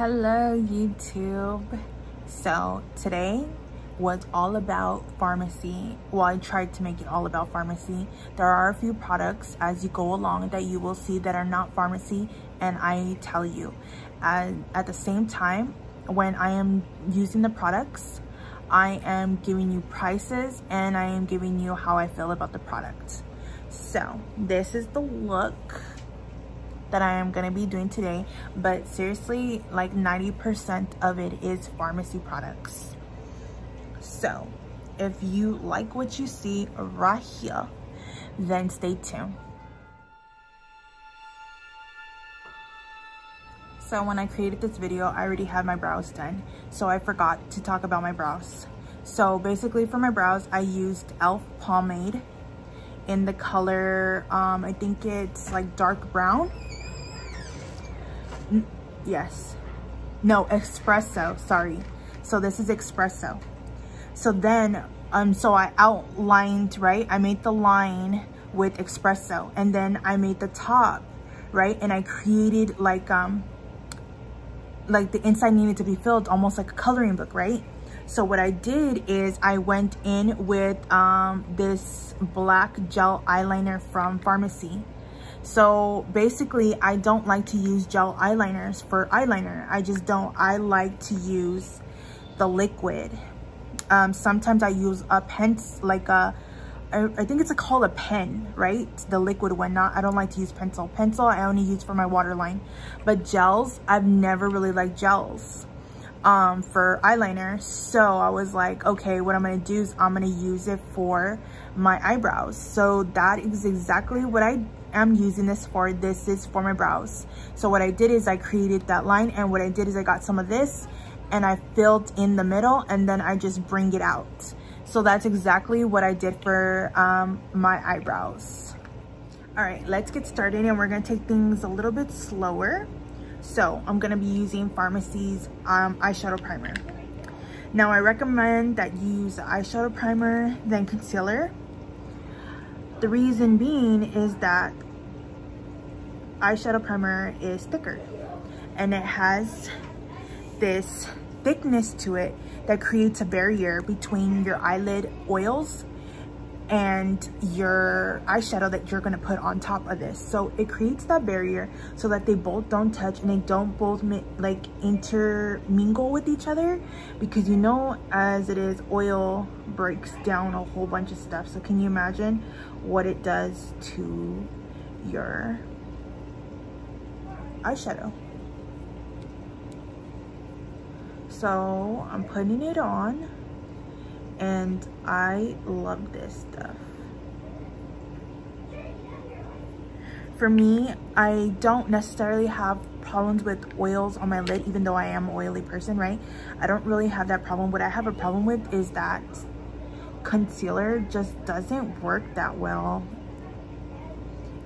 Hello YouTube. So today was all about Farmasi. Well, I tried to make it all about Farmasi. There are a few products as you go along that you will see that are not Farmasi and I tell you. And at the same time, when I am using the products, I am giving you prices and I am giving you how I feel about the product. So this is the look that I am going to be doing today. But seriously, like 90% of it is Farmasi products. So if you like what you see right here, then stay tuned. So when I created this video, I already had my brows done. So I forgot to talk about my brows. So basically for my brows, I used e.l.f. pomade in the color, um, I think it's like dark brown yes. No espresso sorry. So this is espresso. So then um so i outlined right? I made the line with espresso and then i made the top right? And i created like um like the inside needed to be filled almost like a coloring book right? So what i did is i went in with um this black gel eyeliner from Farmasi so basically, I don't like to use gel eyeliners for eyeliner. I just don't. I like to use the liquid. Um, sometimes I use a pen, like a, I think it's a, called a pen, right? The liquid one, not, I don't like to use pencil. Pencil I only use for my waterline. But gels, I've never really liked gels um, for eyeliner. So I was like, okay, what I'm gonna do is I'm gonna use it for my eyebrows. So that is exactly what I am using this for. This is for my brows. So what I did is I created that line and what I did is I got some of this and I filled in the middle and then I just bring it out. So that's exactly what I did for um, my eyebrows. All right, let's get started and we're gonna take things a little bit slower. So I'm gonna be using Farmasi's um, eyeshadow primer. Now I recommend that you use eyeshadow primer, then concealer, the reason being is that eyeshadow primer is thicker and it has this thickness to it that creates a barrier between your eyelid oils and your eyeshadow that you're gonna put on top of this. So it creates that barrier so that they both don't touch and they don't both like intermingle with each other because you know as it is oil breaks down a whole bunch of stuff. So can you imagine what it does to your eyeshadow? So I'm putting it on and I love this stuff. For me, I don't necessarily have problems with oils on my lid, even though I am an oily person, right? I don't really have that problem. What I have a problem with is that concealer just doesn't work that well.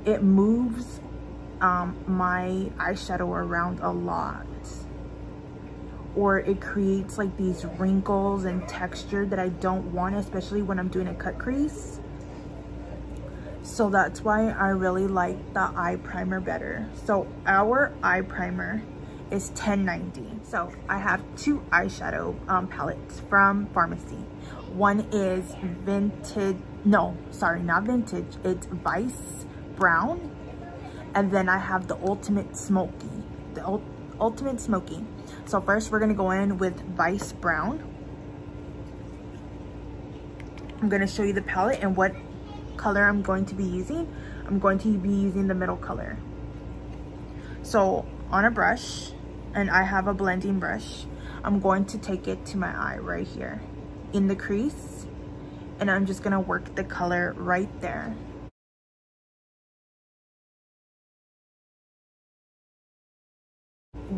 It moves um, my eyeshadow around a lot or it creates like these wrinkles and texture that I don't want, especially when I'm doing a cut crease. So that's why I really like the eye primer better. So our eye primer is 10.90. So I have two eyeshadow um, palettes from Farmasi. One is vintage, no, sorry, not vintage. It's Vice Brown. And then I have the Ultimate Smoky, the Ultimate Smoky. So first we're gonna go in with Vice Brown. I'm gonna show you the palette and what color I'm going to be using. I'm going to be using the middle color. So on a brush, and I have a blending brush, I'm going to take it to my eye right here in the crease. And I'm just gonna work the color right there.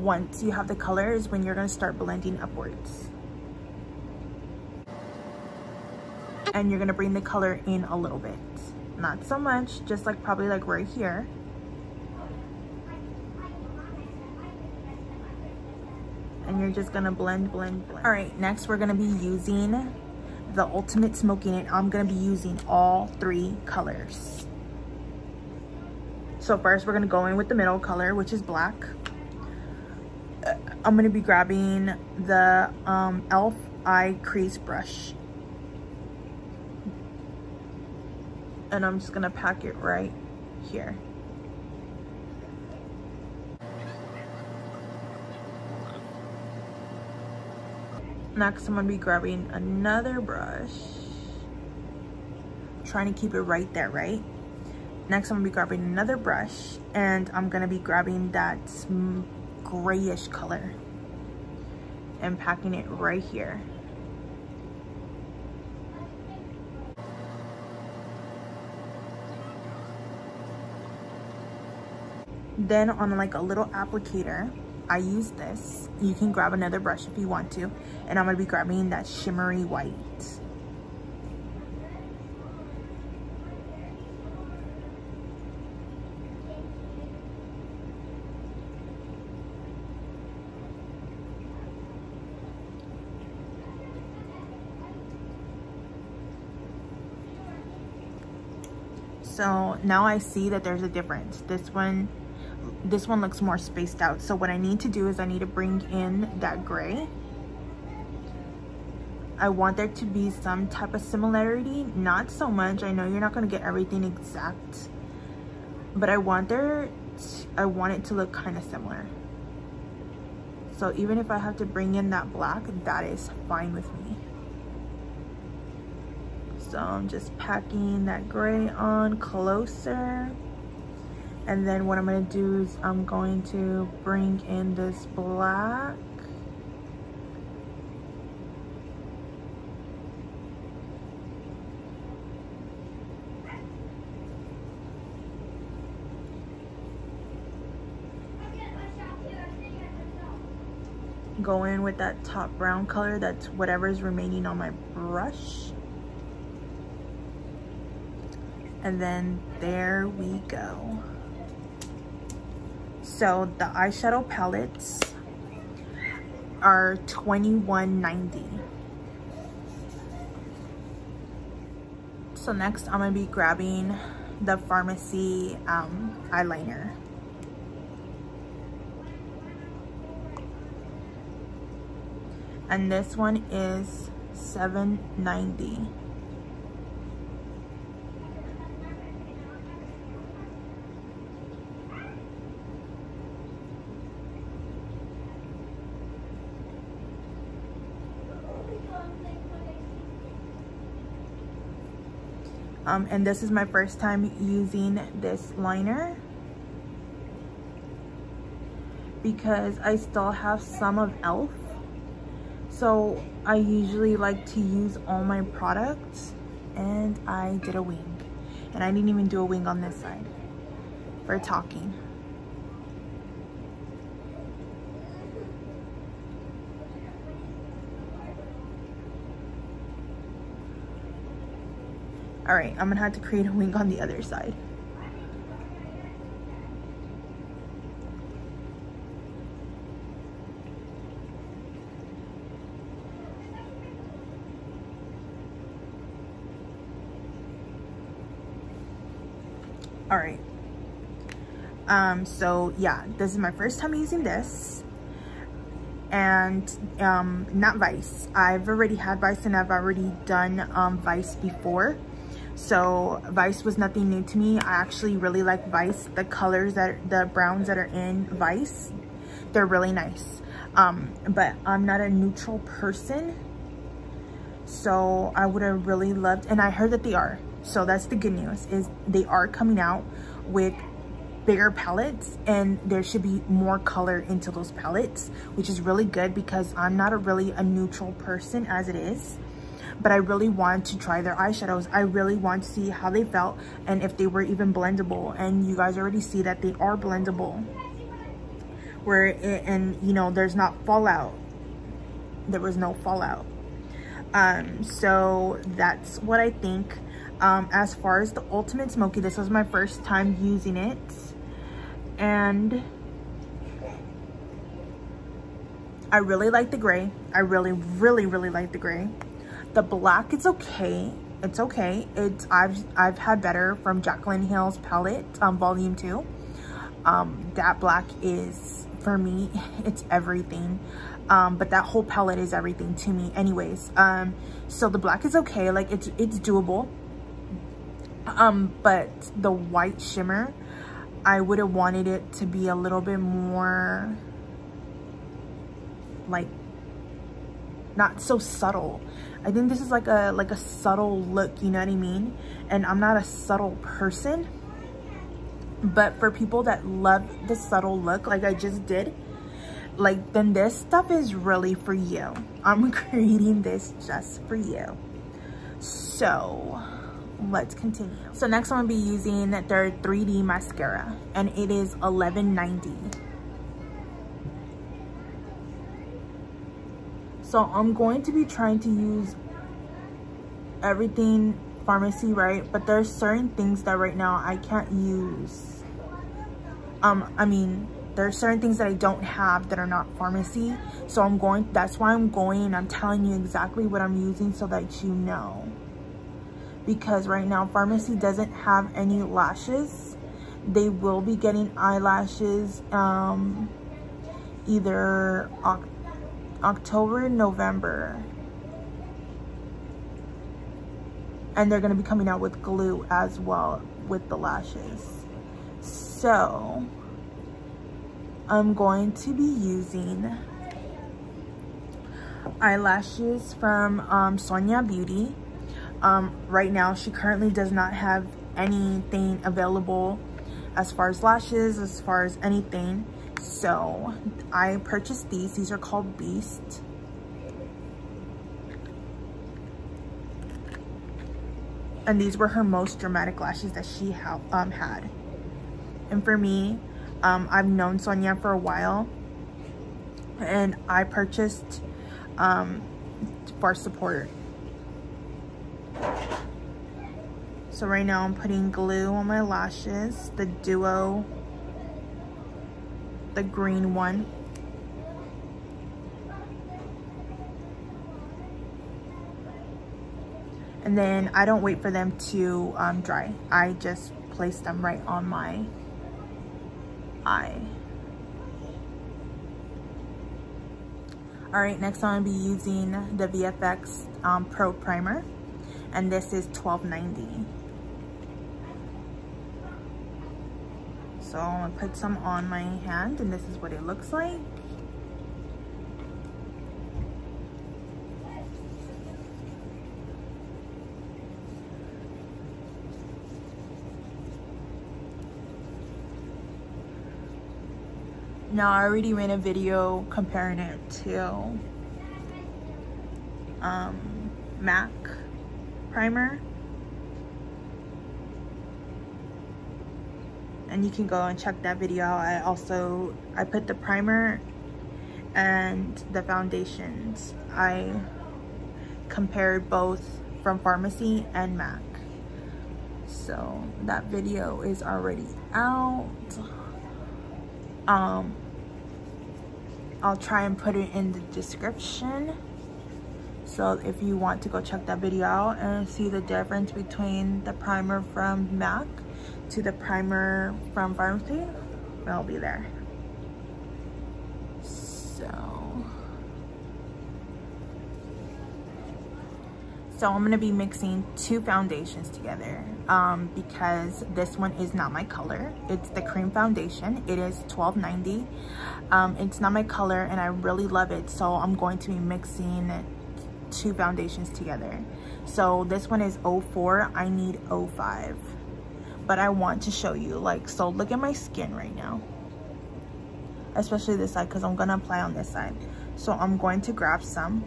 once you have the color is when you're to start blending upwards. And you're to bring the color in a little bit. Not so much, just like probably like right here. And you're just to blend, blend, blend. All right, next we're to be using the Ultimate Smoking and I'm to be using all three colors. So first we're to go in with the middle color, which is black I'm gonna be grabbing the um, e.l.f. eye crease brush. And I'm just gonna pack it right here. Next, I'm gonna be grabbing another brush. Trying to keep it right there, right? Next, I'm gonna be grabbing another brush and I'm gonna be grabbing that grayish color and packing it right here. Then on like a little applicator, I use this. You can grab another brush if you want to. And I'm gonna be grabbing that shimmery white. So now I see that there's a difference. This one, this one looks more spaced out. So what I need to do is I need to bring in that gray. I want there to be some type of similarity, not so much. I know you're not gonna get everything exact, but I want there, to, I want it to look kind of similar. So even if I have to bring in that black, that is fine with me. So I'm just packing that gray on closer. And then what I'm gonna do is I'm going to bring in this black. Go in with that top brown color, that's whatever's remaining on my brush. And then there we go. So the eyeshadow palettes are $21.90. So next I'm gonna be grabbing the Farmasi um, eyeliner. And this one is $7.90. Um, and this is my first time using this liner because I still have some of e.l.f. So I usually like to use all my products and I did a wing. And I didn't even do a wing on this side for talking. All right, I'm gonna have to create a wing on the other side. All right. Um, so yeah, this is my first time using this and um, not Vice. I've already had Vice and I've already done um, Vice before so Vice was nothing new to me. I actually really like Vice. The colors that, the browns that are in Vice, they're really nice. Um, but I'm not a neutral person. So I would have really loved, and I heard that they are. So that's the good news is they are coming out with bigger palettes and there should be more color into those palettes, which is really good because I'm not a really a neutral person as it is but I really want to try their eyeshadows. I really want to see how they felt and if they were even blendable. And you guys already see that they are blendable. Where, it, and you know, there's not fallout. There was no fallout. Um, so that's what I think. Um, as far as the Ultimate Smoky, this was my first time using it. And I really like the gray. I really, really, really like the gray. The black is okay. It's okay. It's I've I've had better from Jaclyn Hill's palette, um, volume two. Um, that black is for me it's everything um but that whole palette is everything to me anyways um so the black is okay like it's it's doable um but the white shimmer i would have wanted it to be a little bit more like not so subtle i think this is like a like a subtle look you know what i mean? And i'm not a subtle person but for people that love the subtle look like i just did like then this stuff is really for you. I'm creating this just for you. So let's continue. So next i'm gonna be using their 3d mascara and it is 1190 so i'm going to be trying to use everything Farmasi, right but there's certain things that right now i can't use um i mean there are certain things that I don't have that are not Farmasi. So I'm going, that's why I'm going and I'm telling you exactly what I'm using so that you know. Because right now Farmasi doesn't have any lashes. They will be getting eyelashes um, either October, November. And they're going to be coming out with glue as well with the lashes. So I'm going to be using eyelashes from um, Sonia Beauty. Um, right now, she currently does not have anything available as far as lashes, as far as anything. So I purchased these. These are called Beast. And these were her most dramatic lashes that she um, had. And for me, um, I've known Sonia for a while and I purchased um, for support. So right now I'm putting glue on my lashes, the Duo, the green one. And then I don't wait for them to um, dry. I just place them right on my eye. All right, next I'm gonna be using the VFX um, Pro Primer, and this is 12.90. So I'm gonna put some on my hand, and this is what it looks like. Now I already made a video comparing it to um, MAC primer. And you can go and check that video. I also, I put the primer and the foundations. I compared both from Farmasi and MAC. So that video is already out. Um, I'll try and put it in the description. So if you want to go check that video out and see the difference between the primer from MAC to the primer from Farmasi, I'll be there. So I'm gonna be mixing two foundations together um, because this one is not my color. It's the cream foundation. It is $12.90. Um, it's not my color and I really love it. So I'm going to be mixing two foundations together. So this one is 04, I need 05. But I want to show you like, so look at my skin right now. Especially this side because I'm gonna apply on this side. So I'm going to grab some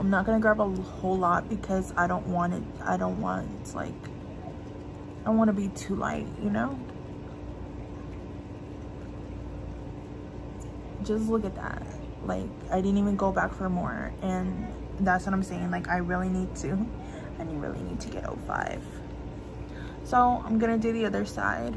I'm not gonna grab a whole lot because I don't want it, I don't want, it's like, I want to be too light, you know? Just look at that. Like, I didn't even go back for more. And that's what I'm saying. Like, I really need to, and you really need to get 05. So, I'm gonna do the other side.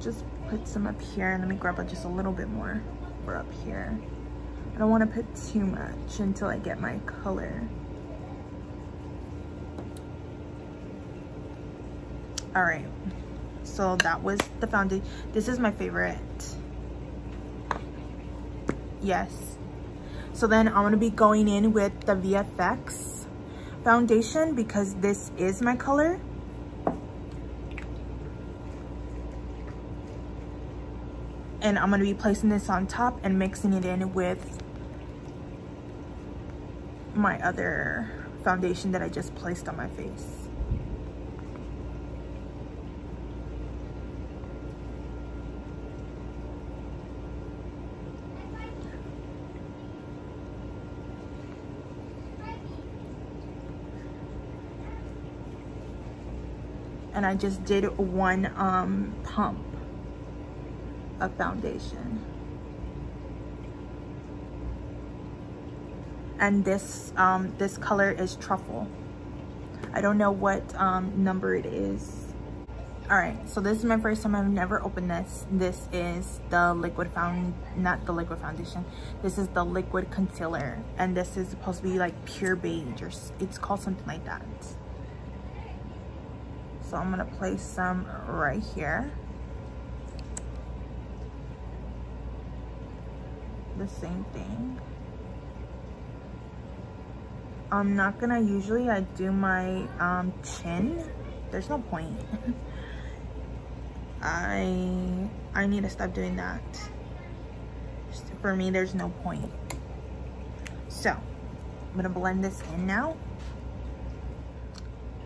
just put some up here and let me grab just a little bit more for up here I don't want to put too much until I get my color. All right, so that was the foundation. This is my favorite. Yes. So then I'm gonna be going in with the VFX foundation because this is my color. And I'm gonna be placing this on top and mixing it in with my other foundation that I just placed on my face. And I just did one um, pump of foundation. And this, um, this color is truffle. I don't know what um, number it is. All right, so this is my first time. I've never opened this. This is the liquid found, not the liquid foundation. This is the liquid concealer. And this is supposed to be like pure beige or it's called something like that. So I'm gonna place some right here. The same thing. I'm not gonna, usually I do my um, chin. There's no point. I, I need to stop doing that. For me, there's no point. So, I'm gonna blend this in now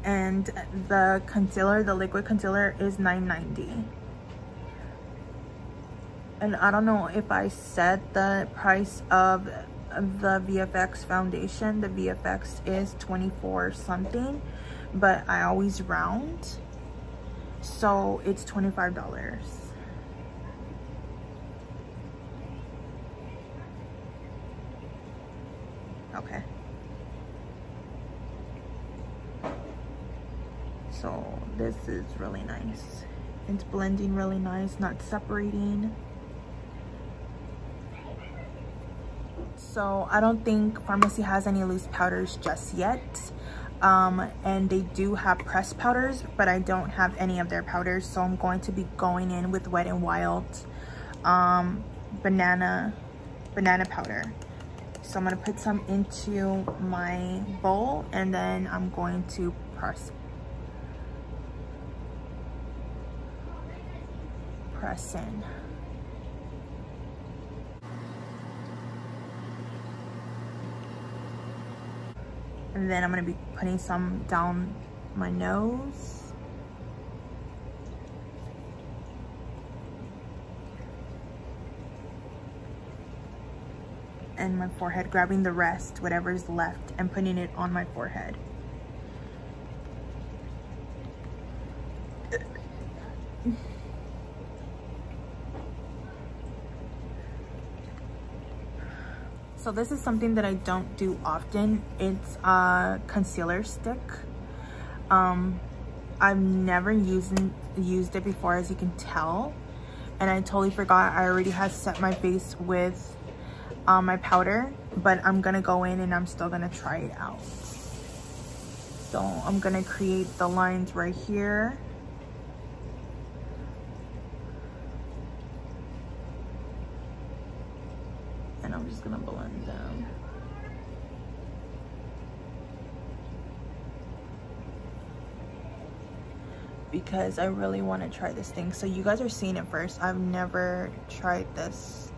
and the concealer, the liquid concealer is $9.90. And I don't know if I said the price of the VFX foundation. The VFX is 24 something, but I always round. So it's $25. Okay. so this is really nice. It's blending really nice not separating. So I don't think Farmasi has any loose powders just yet. Um, and they do have pressed powders but I don't have any of their powders so I'm going to be going in with Wet n Wild um, banana banana powder. So I'm going to put some into my bowl and then I'm going to press press in. And then I'm going to be putting some down my nose. And my forehead, grabbing the rest, whatever is left, and putting it on my forehead. So this is something that I don't do often. It's a concealer stick. Um, I've never used, used it before as you can tell. And I totally forgot I already had set my face with um, my powder. But I'm gonna go in and I'm still gonna try it out. So I'm gonna create the lines right here. and I'm just gonna blend them. Because I really want to try this thing. So you guys are seeing it first. I've never tried this.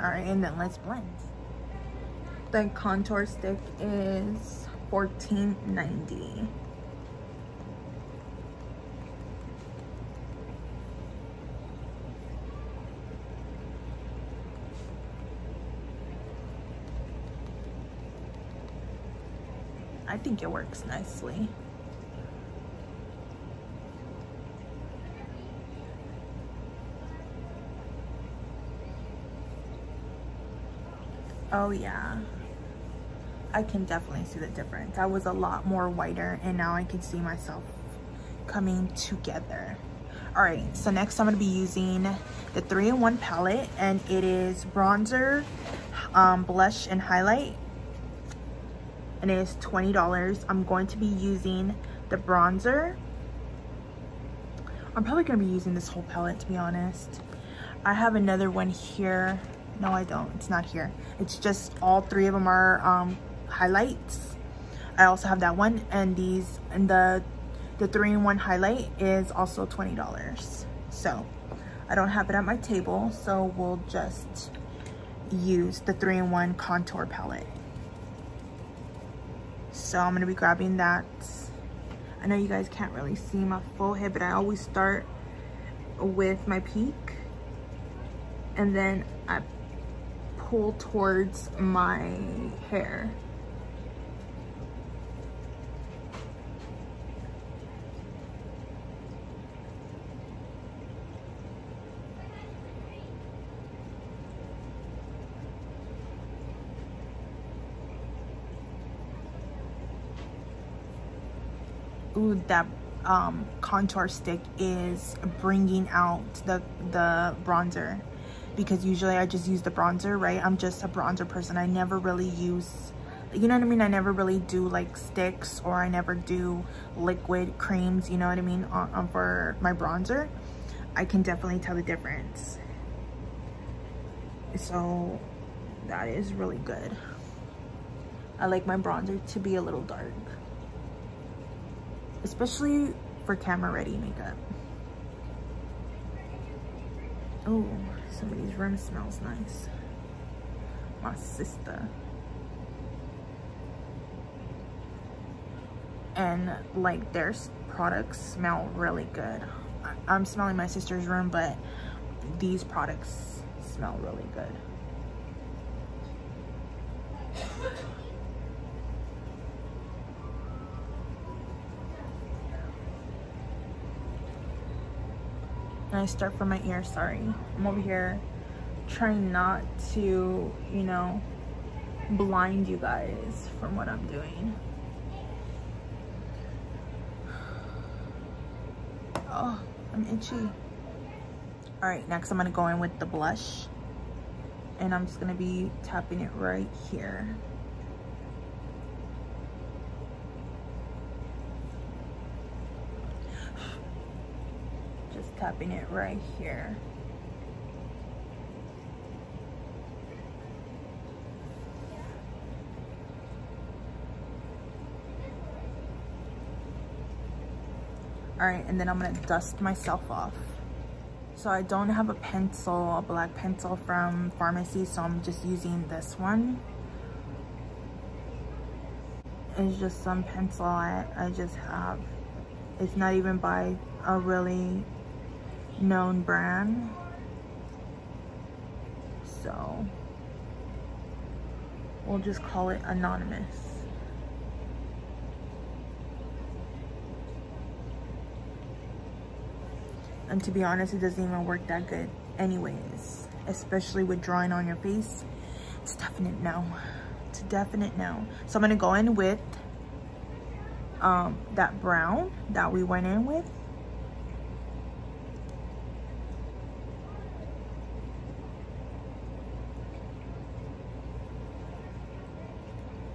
All right, and then let's blend the contour stick is $14.90. think it works nicely. Oh yeah. I can definitely see the difference. I was a lot more whiter and now I can see myself coming together. All right, so next I'm gonna be using the 3-in-1 palette and it is bronzer, um, blush, and highlight. And it is $20. I'm going to be using the bronzer. I'm probably gonna be using this whole palette to be honest. I have another one here. No, I don't, it's not here. It's just all three of them are um, highlights. I also have that one and these and the the three-in-one highlight is also $20. So I don't have it at my table, so we'll just use the three-in-one contour palette. So I'm gonna be grabbing that. I know you guys can't really see my full head, but I always start with my peak and then I pull towards my hair. That um, contour stick is bringing out the, the bronzer because usually I just use the bronzer, right? I'm just a bronzer person. I never really use, you know what I mean? I never really do like sticks or I never do liquid creams, you know what I mean? On, on for my bronzer, I can definitely tell the difference. So that is really good. I like my bronzer to be a little dark especially for camera ready makeup. Oh, somebody's room smells nice. My sister. And like their products smell really good. I'm smelling my sister's room, but these products smell really good. and I start from my ear, sorry. I'm over here trying not to, you know, blind you guys from what I'm doing. Oh, I'm itchy. All right, next I'm gonna go in with the blush and I'm just gonna be tapping it right here. Tapping it right here. All right, and then I'm gonna dust myself off. So I don't have a pencil, a black pencil from Farmasi, so I'm just using this one. It's just some pencil I, I just have. It's not even by a really known brand. So we'll just call it anonymous. And to be honest, it doesn't even work that good anyways, especially with drawing on your face. It's definite no. It's definite no. So I'm gonna go in with um, that brown that we went in with.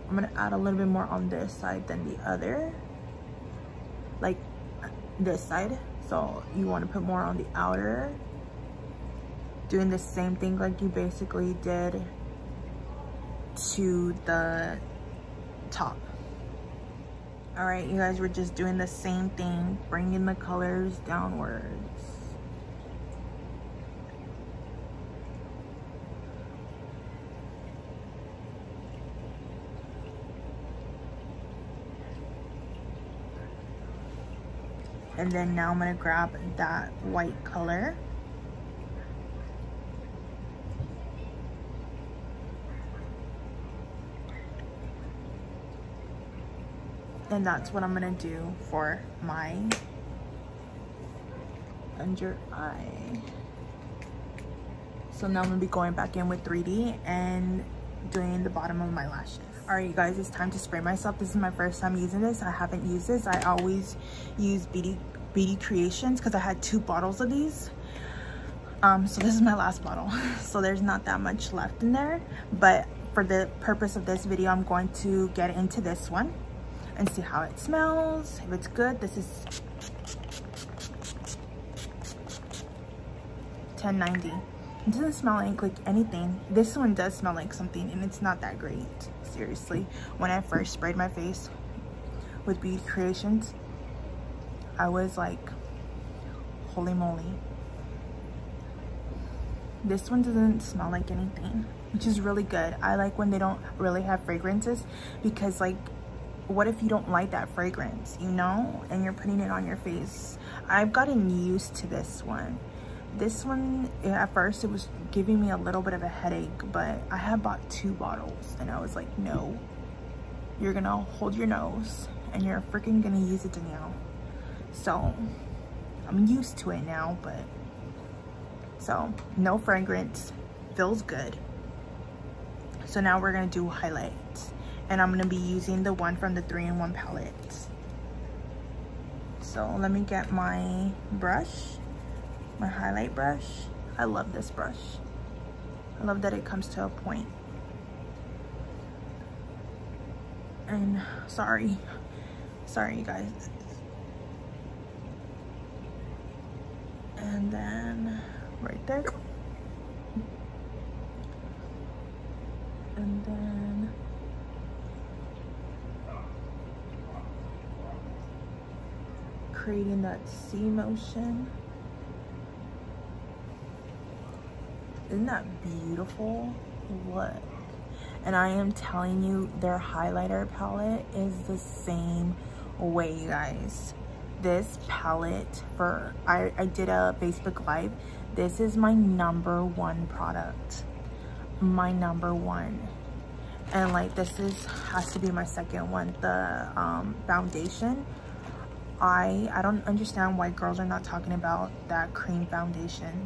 I'm gonna add a little bit more on this side than the other. Like this side. So you want to put more on the outer. Doing the same thing like you basically did to the top. All right you guys we're just doing the same thing bringing the colors downwards and then now I'm gonna grab that white color. And that's what I'm gonna do for my under eye. So now I'm gonna be going back in with 3D and doing the bottom of my lashes all right you guys it's time to spray myself. This is my first time using this. I haven't used this. I always use beauty beauty creations because i had two bottles of these. Um so this is my last bottle. So there's not that much left in there but for the purpose of this video i'm going to get into this one and see how it smells if it's good. This is 1090 it doesn't smell like anything. This one does smell like something and it's not that great seriously. When i first sprayed my face with beauty creations i was like holy moly. This one doesn't smell like anything which is really good. I like when they don't really have fragrances because like what if you don't like that fragrance you know and you're putting it on your face? I've gotten used to this one this one at first it was giving me a little bit of a headache but i had bought two bottles and i was like no. You're gonna hold your nose and you're freaking gonna use it now so i'm used to it now but so no fragrance. Feels good. So now we're gonna do highlights and i'm gonna be using the one from the three-in-one palette. So let me get my brush my highlight brush. I love this brush. I love that it comes to a point. And sorry, sorry you guys. And then right there. And then creating that C motion. Isn't that beautiful? Look. And I am telling you, their highlighter palette is the same way, you guys. This palette for, I, I did a Facebook Live. This is my number one product. My number one. And like this is, has to be my second one. The um, foundation. I, I don't understand why girls are not talking about that cream foundation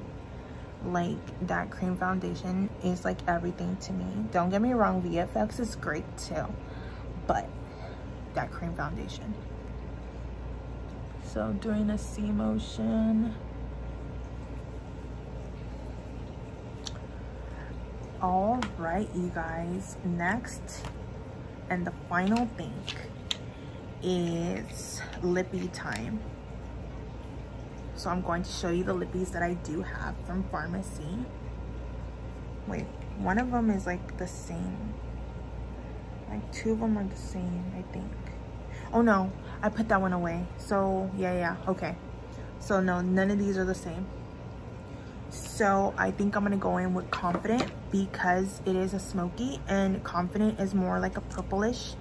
like that cream foundation is like everything to me. Don't get me wrong vfx is great too but that cream foundation. So doing a c motion. All right you guys. Next and the final thing is lippy time so I'm going to show you the lippies that I do have from Farmasi. Wait, one of them is like the same. Like two of them are the same, I think. Oh no, I put that one away. So yeah, yeah, okay. So no, none of these are the same. So I think I'm gonna go in with Confident because it is a smoky and Confident is more like a purplish.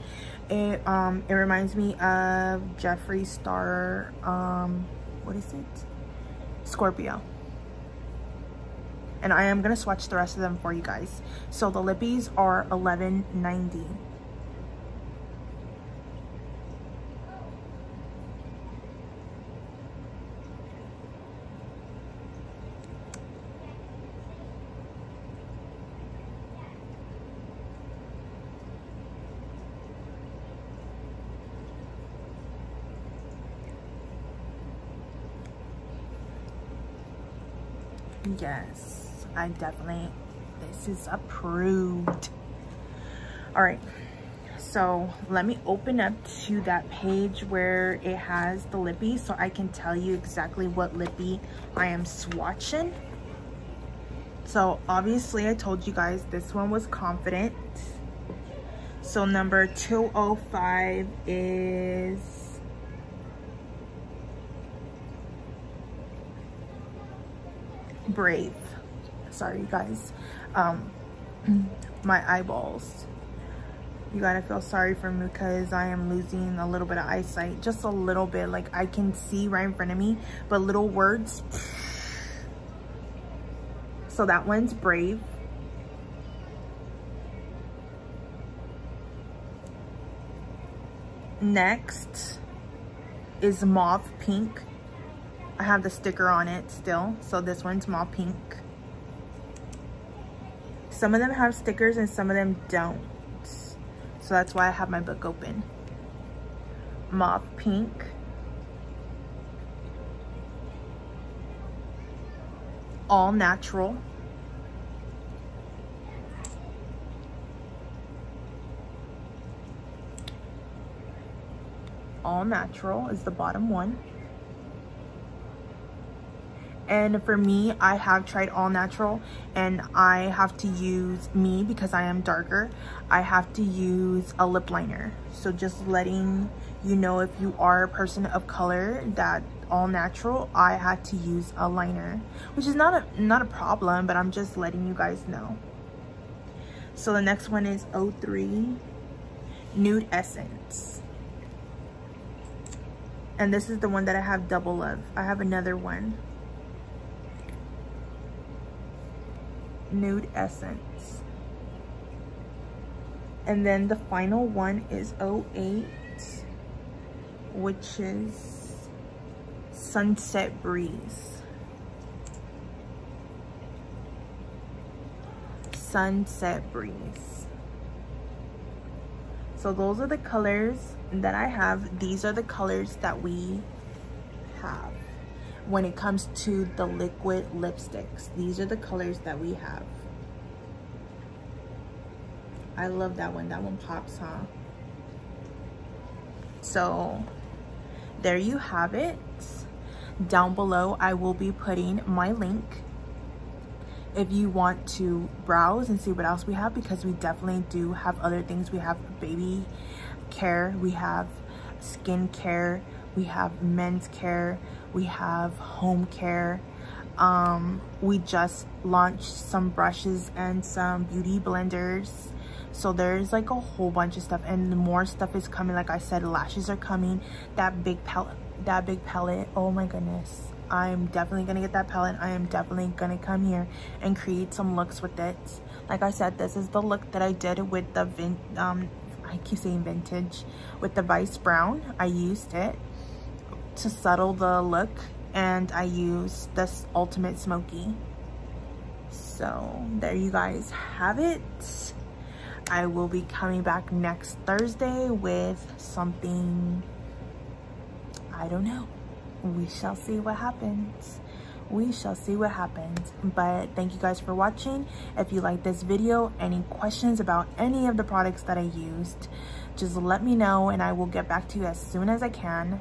It um it reminds me of Jeffree Star um what is it? Scorpio. And I am going to swatch the rest of them for you guys. So the lippies are 11.90. yes i definitely this is approved. All right so let me open up to that page where it has the lippy so i can tell you exactly what lippy i am swatching. So obviously i told you guys this one was confident. So number 205 is brave. Sorry you guys. Um my eyeballs. You gotta feel sorry for me because i am losing a little bit of eyesight just a little bit. Like i can see right in front of me but little words so that one's brave. Next is mauve pink I have the sticker on it still. So this one's mauve pink. Some of them have stickers and some of them don't. So that's why I have my book open. Mauve pink. All natural. All natural is the bottom one. And for me, I have tried all natural and I have to use me because I am darker. I have to use a lip liner. So just letting you know if you are a person of color that all natural, I had to use a liner, which is not a, not a problem, but I'm just letting you guys know. So the next one is 03 Nude Essence. And this is the one that I have double of. I have another one. Nude Essence. And then the final one is 08, which is Sunset Breeze. Sunset Breeze. So those are the colors that I have. These are the colors that we have when it comes to the liquid lipsticks. These are the colors that we have. I love that one. That one pops, huh? So there you have it. Down below, I will be putting my link if you want to browse and see what else we have because we definitely do have other things. We have baby care, we have skin care, we have men's care, we have home care. Um, we just launched some brushes and some beauty blenders. So there's like a whole bunch of stuff and more stuff is coming. Like I said, lashes are coming. That big palette, that big palette. Oh my goodness. I'm definitely gonna get that palette. I am definitely gonna come here and create some looks with it. Like I said, this is the look that I did with the vin um I keep saying vintage with the Vice Brown. I used it to settle the look and I use this Ultimate Smoky. So there you guys have it. I will be coming back next Thursday with something, I don't know. We shall see what happens. We shall see what happens. But thank you guys for watching. If you like this video, any questions about any of the products that I used, just let me know and I will get back to you as soon as I can.